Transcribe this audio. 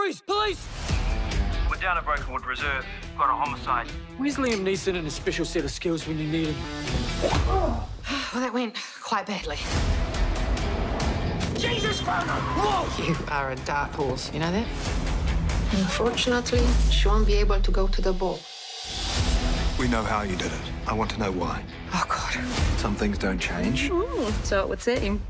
Freeze! Police! We're down at Brokenwood Reserve. Got a homicide. Where's Liam Neeson and his special set of skills when you need him? Well, that went quite badly. Jesus, Whoa! You are a dark horse, you know that? Unfortunately, she won't be able to go to the ball. We know how you did it. I want to know why. Oh, God. Some things don't change. Mm, so it would seem.